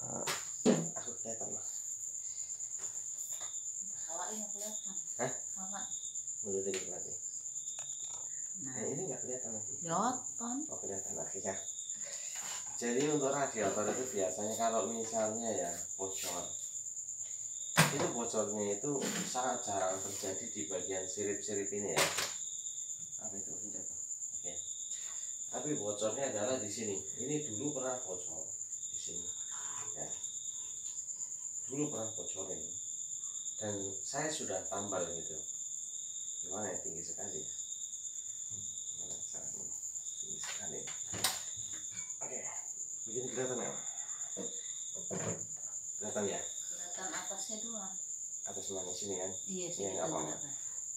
Aku kelihatan mah Kalau ini kelihatan. Hah? Kalau udah dikit nanti nah, nah ini nggak kelihatan nanti. Kelihatan. oh kelihatan lagi ya jadi untuk radiator itu biasanya kalau misalnya ya bocor. Itu bocornya itu sangat jarang terjadi di bagian sirip-sirip ini ya. Apa itu senjata? Oke. Tapi bocornya adalah di sini. Ini dulu pernah bocor di sini ya dulu pernah bocor ini dan saya sudah tambal gitu. Gimana ya tinggi sekali ya? Gimana caranya? tinggi sekali. Oke begini kelihatan ya kelihatan ya? Kelihatan atasnya doang. atas mana sini kan? Iya sih. Iya, nggak apa-apa.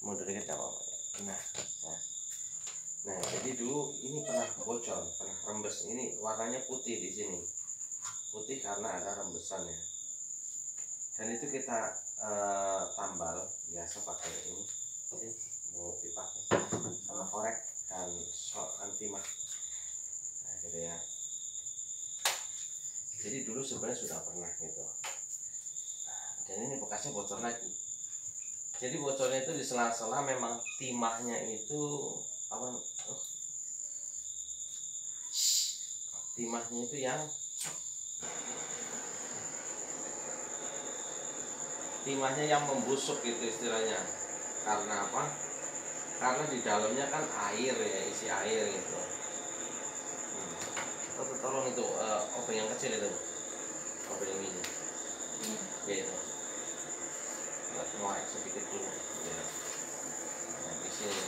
mau dari kita apa nah nah nah jadi dulu ini pernah bocor pernah rembes. Ini warnanya putih di sini. Putih karena ada rembesan ya dan itu kita eh, tambal biasa pakai ini mau dipakai sama korek dan shot anti mah. Nah gitu ya. Jadi dulu sebenarnya sudah pernah gitu. Nah, dan ini bekasnya bocor lagi. Jadi bocornya itu di sela-sela memang timahnya itu apa oh. Timahnya itu yang timahnya yang membusuk gitu istilahnya. Karena apa? Karena di dalamnya kan air ya isi air gitu. Hmm. Tolong- tolong itu eh, obeng yang kecil itu obeng yang ini. Iya. ya itu. Buat ngorek sedikit dulu. Ya. nah, di sini.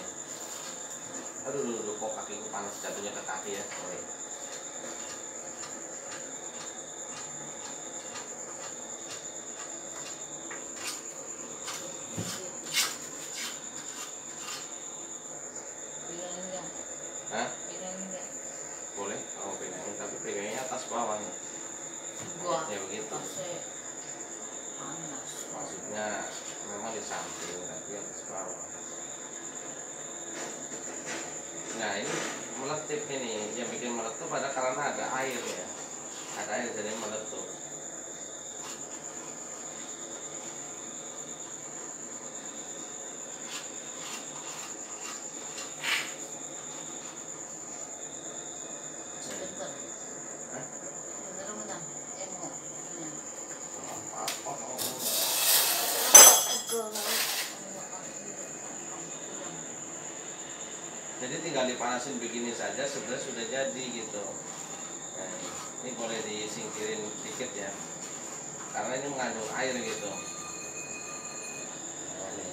Aduh dulu kok kakiku panas jatuhnya ke kaki ya. Sorry Pegangin nggak? Hah? Pegangin nggak? boleh kamu pegangin tapi pegangnya atas bawah nih Gua. ya begitu Tasnya panas. maksudnya memang di samping tapi atas bawah nah ini meletup ini yang bikin meletup pada karena ada air ya ada air jadi meletup Sebentar. Hah? Sebentar, bentar. Eh, enggak. Ini. apa apa Pegel banget. jadi dipanasin begini saja sebenarnya sudah jadi gitu. Nah, ini boleh disingkirin dikit ya. Karena ini mengandung air gitu. Nah, ini.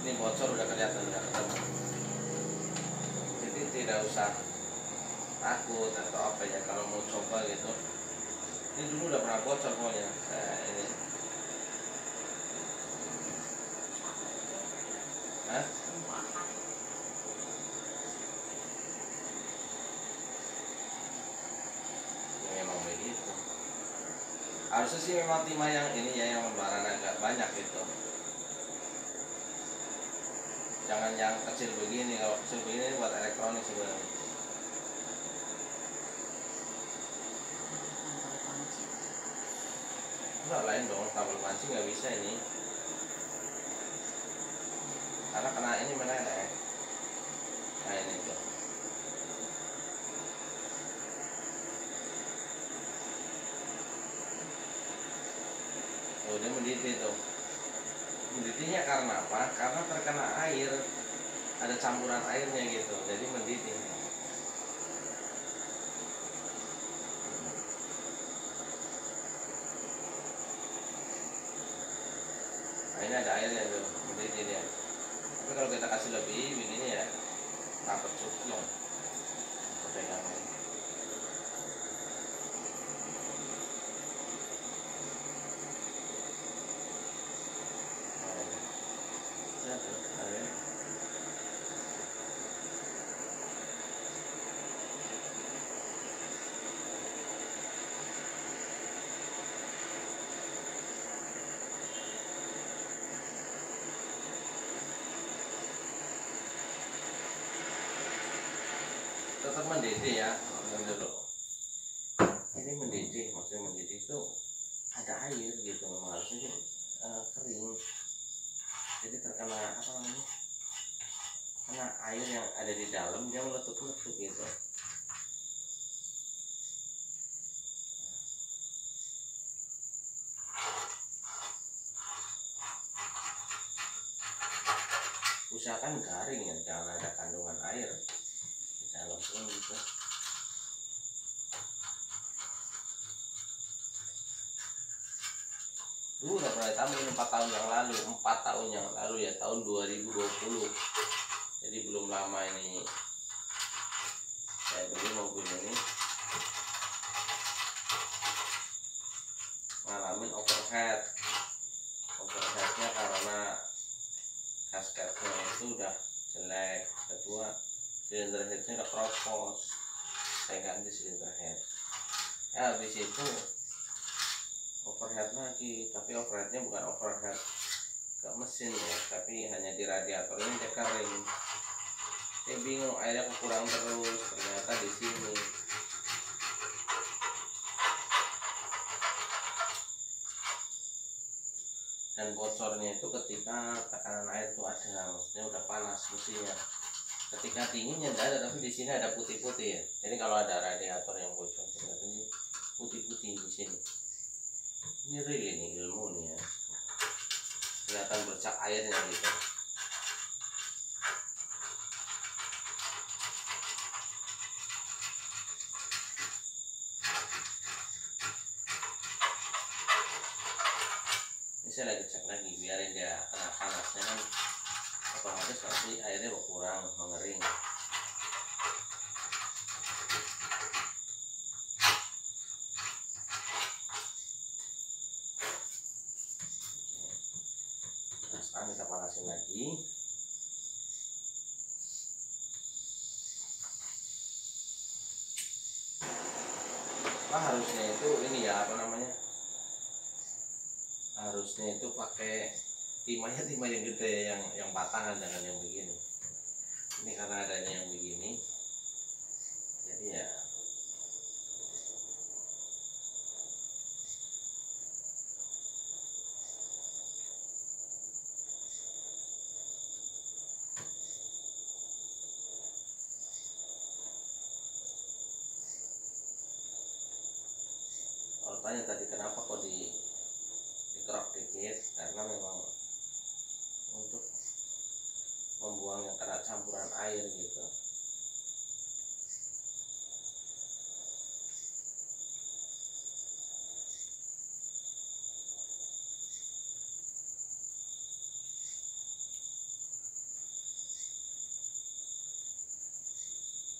ini bocor udah kelihatan udah ketemu. Jadi tidak usah takut atau apa ya kalau mau coba gitu. Ini dulu udah pernah bocor pokoknya. Nah, ini. Hah? Ya, memang begitu harusnya sih memang timah yang ini ya yang lembaran agak banyak gitu. Jangan yang kecil begini kalau kecil begini buat elektronik sebenarnya enggak lain dong kabel pancing nggak bisa ini. Karena kena ini nah ini tuh Oh, dia mendidih tuh. Mendidihnya karena apa? Karena terkena air. Ada campuran airnya gitu. Jadi mendidih. Nah, ini ada airnya tuh, mendidih dia. Tapi kalau kita kasih lebih begini ya takut cukup pegangan. Ya, tuh, ada ya. tetap mendidih ya Ini ini mendidih maksudnya mendidih itu ada air gitu harusnya itu, eh, kering. Jadi terkena apa namanya kena air yang ada di dalam dia meletup meletup gitu. Usahakan garing ya jangan ada kandungan air dalam pun gitu. Dulu udah pernah tambahin 4 tahun yang lalu 4 tahun yang lalu ya tahun 2020 jadi belum lama ini. Saya beli mobil ini. Ngalamin overhead. Overheadnya karena kasketnya itu udah jelek kedua silinder headnya udah keropos saya ganti silinder head ya habis itu overhead lagi tapi overheadnya bukan overhead ke mesin ya tapi hanya di radiatornya dia kering. Saya bingung airnya kurang terus ternyata di sini. Dan bocornya itu ketika tekanan air itu ada maksudnya udah panas mesinnya ketika dinginnya tidak ada tapi di sini ada putih-putih ya. Jadi kalau ada radiator yang bocor kelihatannya putih-putih di sini. Ini real ini ilmu nih ya. Kelihatan bercak airnya gitu. Ini saya lagi cek lagi biarin dia kena panasnya kan otomatis nanti airnya mengering nah sekarang kita panasin lagi. Nah, harusnya itu ini ya apa namanya? Harusnya itu pakai timahnya timah yang gede yang yang batangan jangan yang begini ini karena adanya yang begini. Jadi ya kalau tanya tadi kenapa kok di dikerok dikit? Karena memang membuang yang kena campuran air gitu.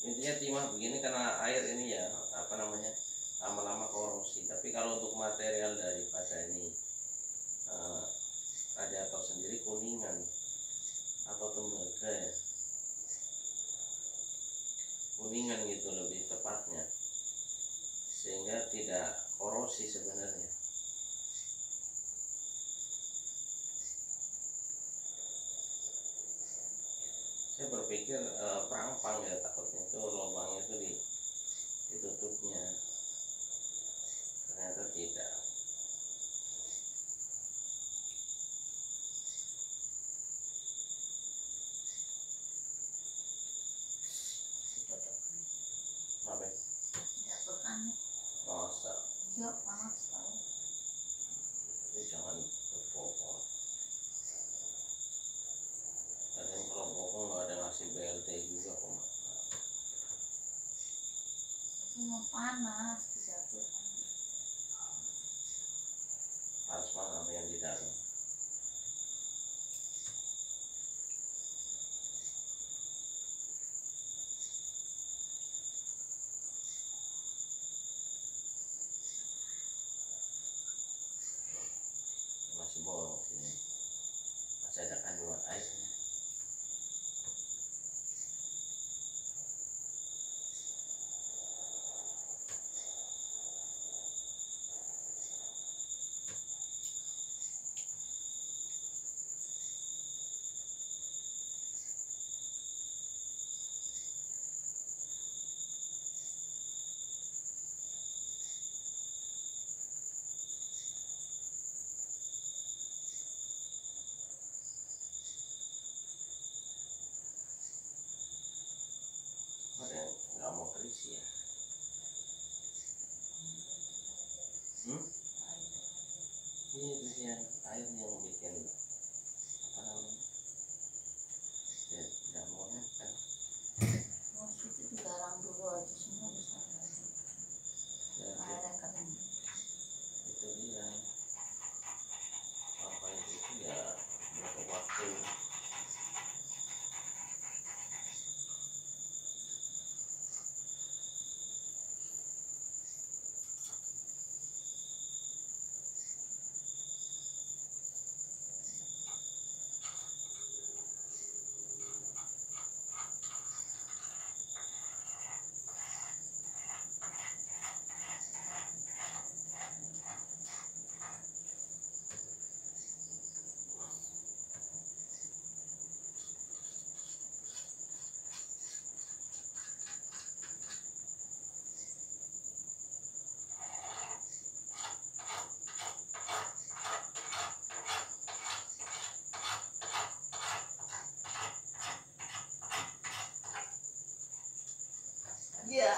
Intinya timah begini karena air ini ya apa namanya lama-lama korosi. Tapi kalau untuk material daripada ini eh, radiator sendiri kuningan atau tembaga ya. Kuningan gitu lebih tepatnya. Sehingga tidak korosi sebenarnya. Saya berpikir eh, perampang ya takutnya itu lubangnya itu di ditutupnya. Ternyata tidak apa ya? Jatuh kan. masa Ya panas tau. jadi jangan berbohong kadang bohong nggak ada ngasih BLT juga kok Mak. Mau panas dijatuh kan. harus apa yang di dalam ada yang nggak mau terisi ya hmm? itu sih yang air yang bikin apa namanya ya nggak mau nempel Mau itu digarang dulu aja semua bisa. ya, Airnya kering. itu dia apa itu itu ya butuh waktu ya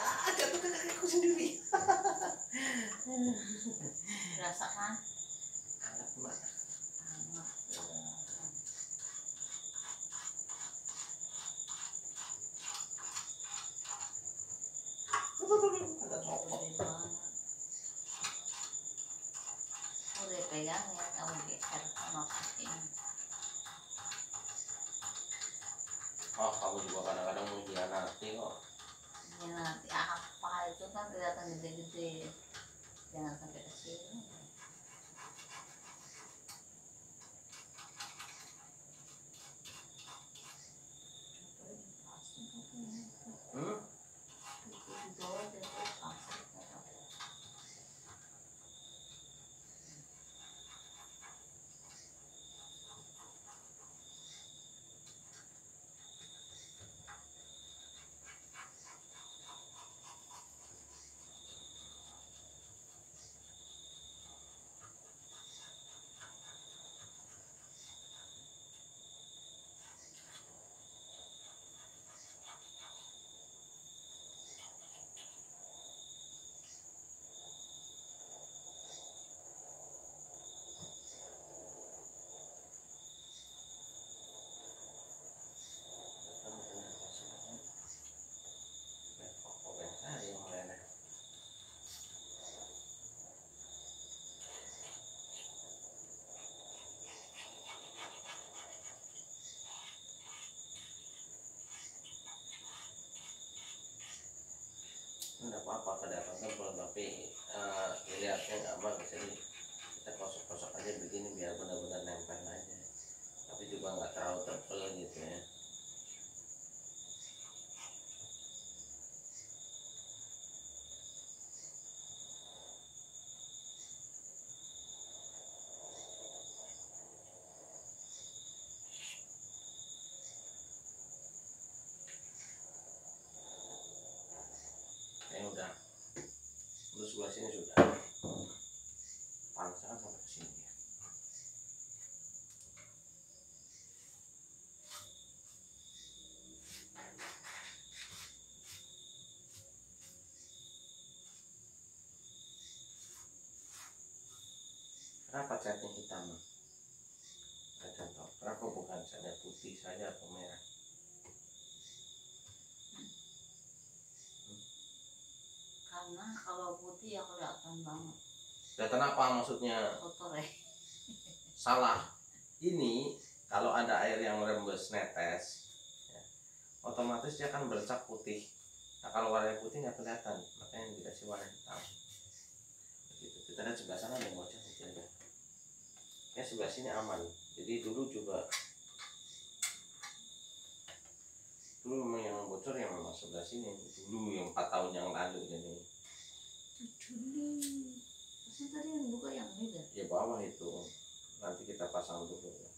kakiku sendiri Rasakan. mak Hangat. ada copot Gede banget. Udah pegang ya, kamu geser sama kakinya. oh kamu juga kadang-kadang mengkhianati kok Ini nanti apa itu kan kelihatan gede-gede. Jangan sampai kecil. hmm? Apa-apa kelihatan tebal tapi eh, dilihatnya nggak bagus jadi kita kosok-kosok aja begini biar benar-benar nempel aja. Tapi juga nggak terlalu tebal gitu ya Kayaknya udah Untuk sebelah sini sudah Panasnya kan sampai ke sini ya. Kenapa catnya hitam? Ada tahu. Kenapa bukan catnya putih saja atau merah? Karena kalau putih ya kelihatan banget. Kelihatan apa maksudnya? Kotor ya. salah. Ini kalau ada air yang rembes netes ya, otomatis dia akan bercak putih. Nah kalau warnanya putih nggak kelihatan makanya dikasih warna hitam. Begitu. Kita lihat sebelah sana ada kecil ya ya sebelah sini aman. Jadi dulu juga dulu memang yang bocor yang memang sebelah sini. Dulu yang 4 tahun yang lalu jadi Terus tadi yang buka yang ini deh. ya bawah itu nanti kita pasang dulu ya.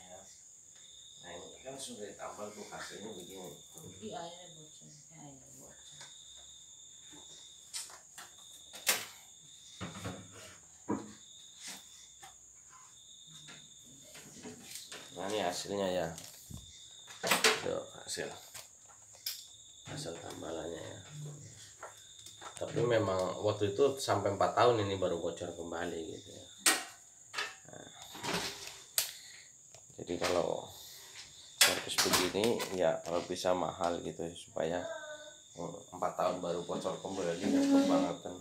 Ya. Nah ini kan sudah ditambal tuh hasilnya begini. Ini airnya bocor. Airnya bocor. Nah ini hasilnya ya. hasil hasil tambalannya ya. Tapi memang waktu itu sampai empat tahun ini baru bocor kembali gitu ya. Nah, jadi kalau servis begini ya kalau bisa mahal gitu ya, supaya mm, empat tahun baru bocor kembali banget kan.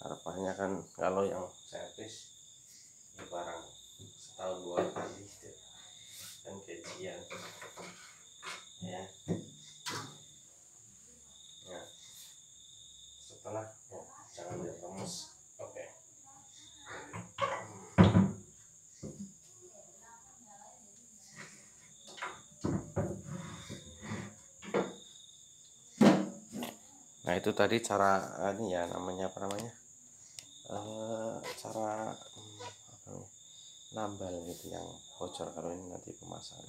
Harapannya kan kalau yang servis ya barang setahun dua kali gitu. Kan gajian ya ya setelah ya, jangan diremes oke nah itu tadi cara eh, ini ya namanya apa namanya? Eh cara namanya? Nambal gitu yang bocor kalau ini nanti pemasangan